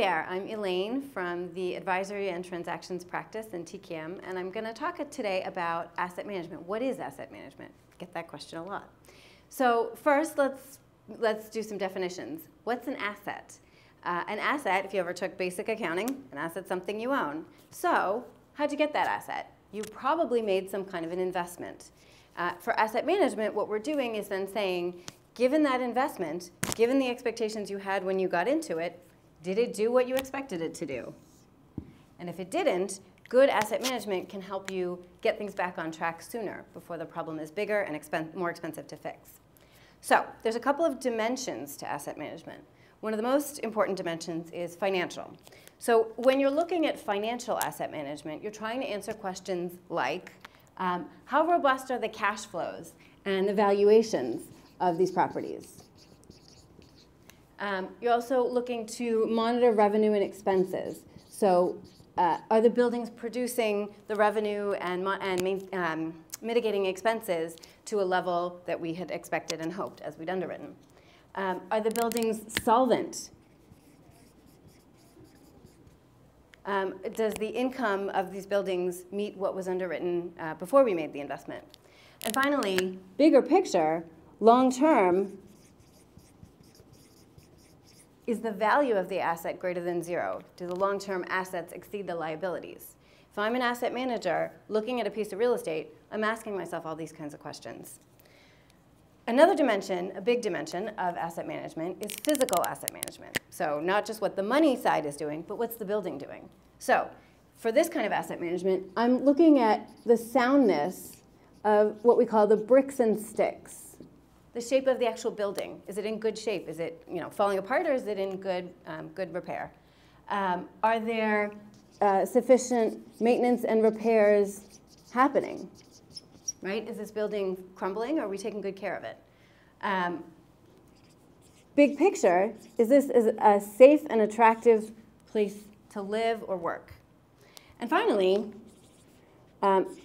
there, I'm Elaine from the Advisory and Transactions Practice in TCAM, and I'm going to talk today about asset management. What is asset management? Get that question a lot. So first, let's, let's do some definitions. What's an asset? Uh, an asset, if you ever took basic accounting, an asset's something you own. So how'd you get that asset? You probably made some kind of an investment. Uh, for asset management, what we're doing is then saying, given that investment, given the expectations you had when you got into it, did it do what you expected it to do? And if it didn't, good asset management can help you get things back on track sooner before the problem is bigger and expen more expensive to fix. So there's a couple of dimensions to asset management. One of the most important dimensions is financial. So when you're looking at financial asset management, you're trying to answer questions like, um, how robust are the cash flows and the valuations of these properties? Um, you're also looking to monitor revenue and expenses. So uh, are the buildings producing the revenue and, and um, mitigating expenses to a level that we had expected and hoped as we'd underwritten? Um, are the buildings solvent? Um, does the income of these buildings meet what was underwritten uh, before we made the investment? And finally, bigger picture, long term, is the value of the asset greater than zero? Do the long-term assets exceed the liabilities? If I'm an asset manager looking at a piece of real estate, I'm asking myself all these kinds of questions. Another dimension, a big dimension of asset management is physical asset management. So not just what the money side is doing, but what's the building doing. So for this kind of asset management, I'm looking at the soundness of what we call the bricks and sticks the shape of the actual building. Is it in good shape? Is it you know, falling apart or is it in good, um, good repair? Um, are there uh, sufficient maintenance and repairs happening? Right? Is this building crumbling or are we taking good care of it? Um, big picture, is this is a safe and attractive place to live or work? And finally, um,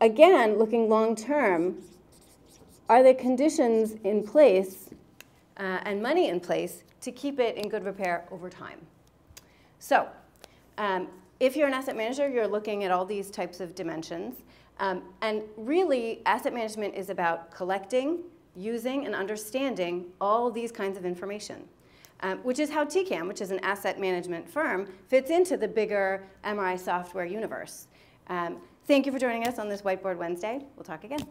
again, looking long term, are there conditions in place uh, and money in place to keep it in good repair over time? So um, if you're an asset manager, you're looking at all these types of dimensions. Um, and really, asset management is about collecting, using, and understanding all these kinds of information. Um, which is how TCAM, which is an asset management firm, fits into the bigger MRI software universe. Um, thank you for joining us on this Whiteboard Wednesday. We'll talk again.